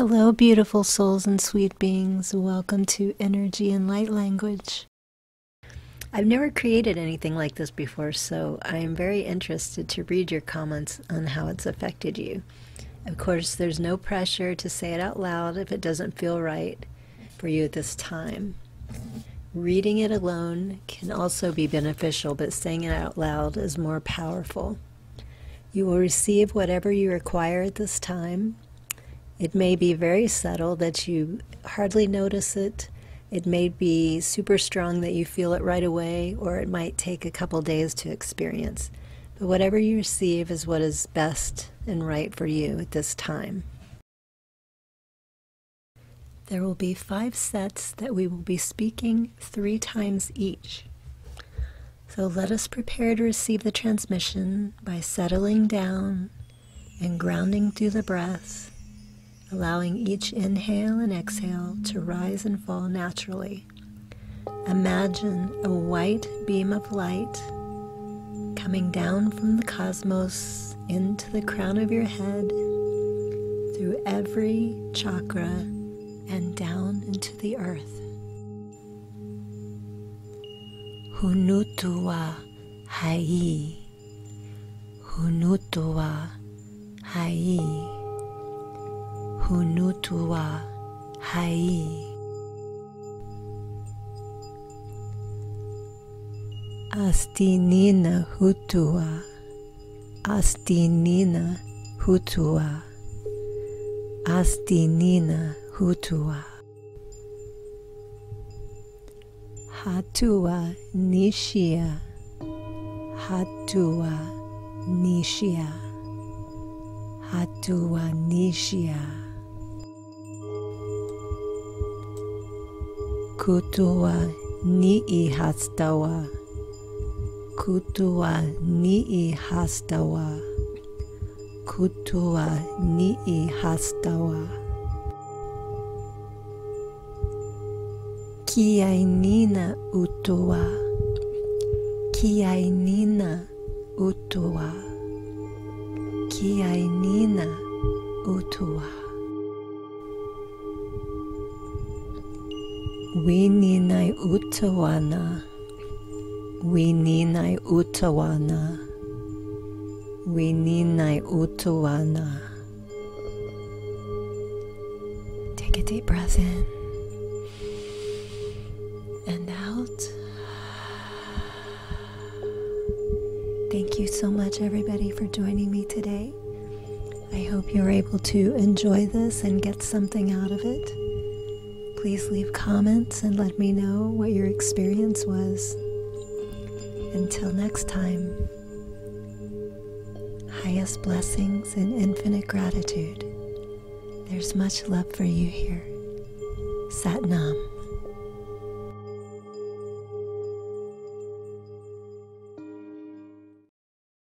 Hello, beautiful souls and sweet beings. Welcome to Energy and Light Language. I've never created anything like this before, so I am very interested to read your comments on how it's affected you. Of course, there's no pressure to say it out loud if it doesn't feel right for you at this time. Reading it alone can also be beneficial, but saying it out loud is more powerful. You will receive whatever you require at this time it may be very subtle that you hardly notice it. It may be super strong that you feel it right away, or it might take a couple days to experience. But whatever you receive is what is best and right for you at this time. There will be five sets that we will be speaking three times each. So let us prepare to receive the transmission by settling down and grounding through the breath allowing each inhale and exhale to rise and fall naturally. Imagine a white beam of light coming down from the cosmos into the crown of your head, through every chakra, and down into the earth. Hunutua Hai. Hunutua Hai. Hunutua Hai. Astinina Hutua. Astinina Hutua. Astinina Hutua. Hatua Nishia. Hatua Nishia. Hatua Nishia. Kutua ni'i hastawa. Kutua ni'i hastawa. Kutua ni'i hastawa. Kiainina utua. Kiainina utua. Kiainina utua. Wininai Utawana. Wininai Utawana. Wininai Utawana. Take a deep breath in and out. Thank you so much, everybody, for joining me today. I hope you're able to enjoy this and get something out of it. Please leave comments and let me know what your experience was. Until next time, highest blessings and infinite gratitude. There's much love for you here. Sat Nam.